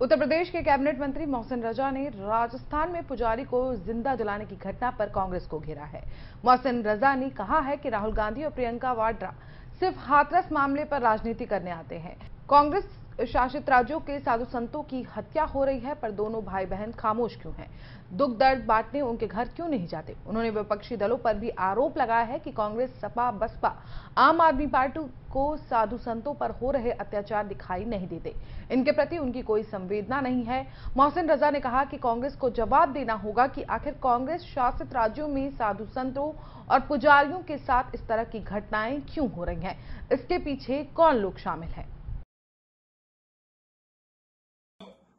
उत्तर प्रदेश के कैबिनेट मंत्री मोहसिन रजा ने राजस्थान में पुजारी को ज़िंदा जलाने की घटना पर कांग्रेस को घेरा है। मोहसिन रजा ने कहा है कि राहुल गांधी और प्रियंका वाड्रा सिर्फ़ हाथरस मामले पर राजनीति करने आते हैं। कांग्रेस शासित राज्यों के साधु संतों की हत्या हो रही है, पर दोनों भाई बहन खामोश क्यों हैं? दुख दर्द बांटने उनके घर क्यों नहीं जाते? उन्होंने विपक्षी दलों पर भी आरोप लगाया है कि कांग्रेस, सपा, बसपा, आम आदमी पार्टी को साधु संतों पर हो रहे अत्याचार दिखाई नहीं देते। इनके प्रति उनकी कोई संवेदना नहीं है। मोहसिन रजा ने कहा कि कांग्रेस को जवाब देना होगा कि आखिर कांग्रेस शासित राज्यों में साधु संतों और पुजारियों के साथ इस तरह की घटनाएँ क्यों हो रही हैं? इसके पीछे कौन लोग शामिल हैं?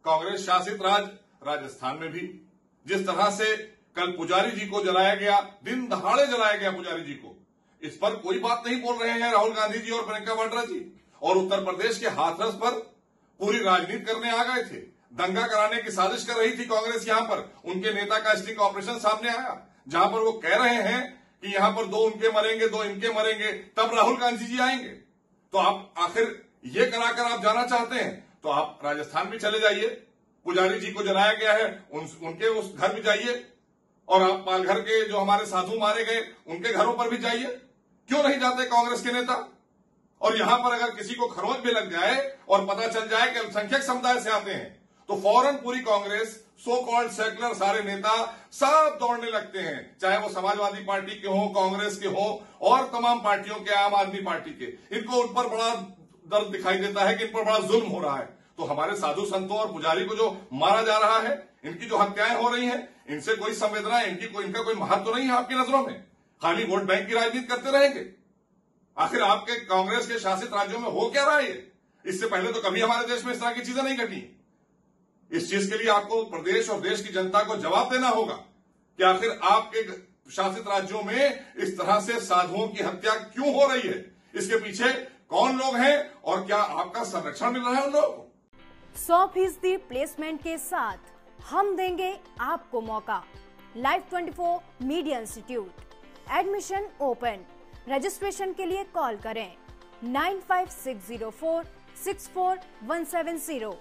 कांग्रेस शासित राज, राजस्थान में भी। जिस तरह से कल पुजारी जी को जलाया गया, दिन दहाड़े जलाया गया पुजारी जी को, इस पर कोई बात नहीं बोल रहे हैं राहुल गांधी जी और प्रियंका वाड्रा जी। और उत्तर प्रदेश के हाथरस पर पूरी राजनीति करने आ गए थे। दंगा कराने की साजिश कर रही थी कांग्रेस यहाँ पर। उनके नेता का स्टिंग ऑपरेशन सामने आया, जहाँ पर वो कह रहे हैं कि यहाँ पर दो उनके मरेंगे, दो इनके मरेंगे, तब राहुल गांधी जी आएँगे। तो आप आखिर ये कराकर आप जाना चाहते हैं? तो आप राजस्थान भी चले जाइए। पुजारी जी को जलाया गया है उन, उनके उस घर भी जाइए। और आप पालघर के जो हमारे साधु मारे गए उनके घरों पर भी जाइए। क्यों नहीं जाते कांग्रेस के नेता? और यहाँ पर अगर किसी को खरोच भी लग जाए और पता चल जाए कि अल्पसंख्यक समुदाय से आते हैं तो फ़ौरन पूरी कांग्रेस सो कॉल्ड सेकुलर सारे नेता सब दौड़ने लगते हैं। चाहे वो समाजवादी पार्टी के हो कांग्रेस के हो और तमाम पार्टियों के आम आदमी पार्टी के। इनको उन पर बड़ा दर्द दिखाई देता है कि इन पर बड़ा जुल्म हो रहा है। तो हमारे साधु संतों और पुजारी को जो मारा जा रहा है, इनकी जो हत्याएँ हो रही हैं, इनसे कोई संवेदना, इनकी कोई, इनका कोई महत्व तो नहीं है आपकी नज़रों में। खाली वोट बैंक की राजनीति करते रहेंगे। आखिर आपके कांग्रेस के शासित राज्यों में हो क्या रहा है इससे पहले तो कभी हमारे देश में इस तरह की चीज़ें नहीं घटी। इस चीज़ के लिए आपको प्रदेश और देश की जनता को जवाब देना होगा कि आखिर आपके शासित राज्यों में इस तरह से साधुओं की हत्या क्यों हो रही है? इसके पीछे कौन लोग हैं और क्या आपका संरक्षण मिल रहा है उन लोगों को? सौ फ़ीसदी प्लेसमेंट के साथ हम देंगे आपको मौका। Live 24 media institute admission open registration के लिए कॉल करें। Nine five six zero four six four one seven zero